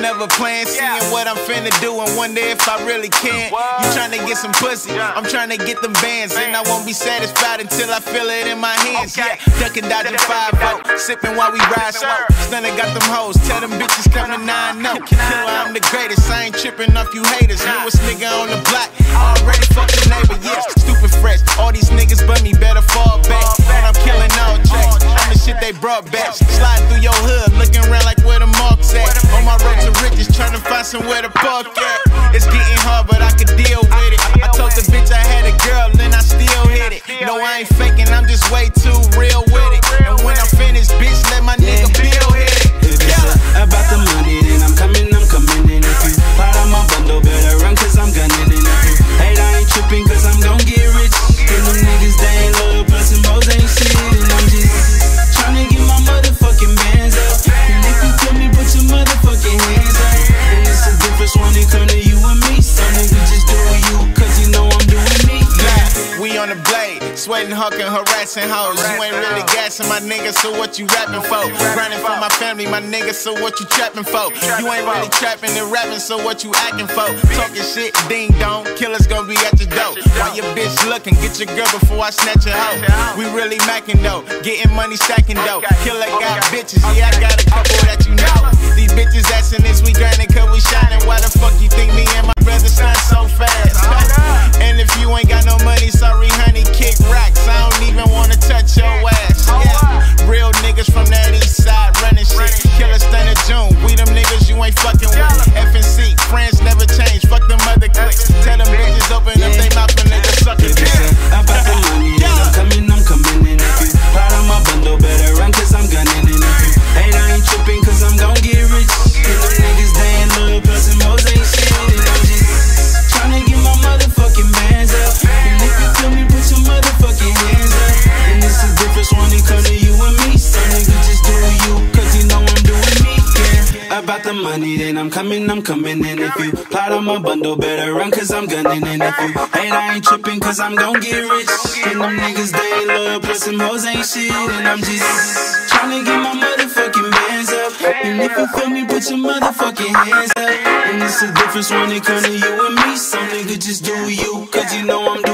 thinking plan, seeing what I'm finna do, and wonder if I really can. You trying to get some pussy, I'm trying to get them bands, and I won't be satisfied until I feel it in my hands. Yeah, ducking, dodging five out, sipping while we ride slow. Stunna got them hoes, tell them bitches come to nine no. Killa, I'm the greatest, I ain't tripping off you haters. Newest nigga they brought back. Slide through your hood, looking around like where the marks at. On my road to riches, trying to find somewhere to park at. It's getting hard, but I can deal with it. I told the bitch I hucking, harassing hoes. You ain't really gassing my nigga, so what you rapping for? Grinding for my family, my nigga, so what you trapping for? You ain't really trapping and rapping, so what you acting for? Talking shit, ding dong, killers gonna be at your door. While your bitch looking, get your girl before I snatch her hoe. We really macking though, getting money stacking though. Killa got bitches, yeah, I got a couple that you know. These bitches asking is we grinding cause we shining. Why the fuck you think me and my brother shine About the money, then I'm coming, I'm coming in. If you plot on my bundle, better run, cause I'm gunning in. If you hate, I ain't tripping, cause I'm gon' get rich. And them niggas, they ain't loyal, plus them hoes ain't shit. And I'm just tryna get my motherfucking bands up. And if you feel me, put your motherfucking hands up. And it's the difference when it come to you and me. Some niggas just do you, cause you know I'm.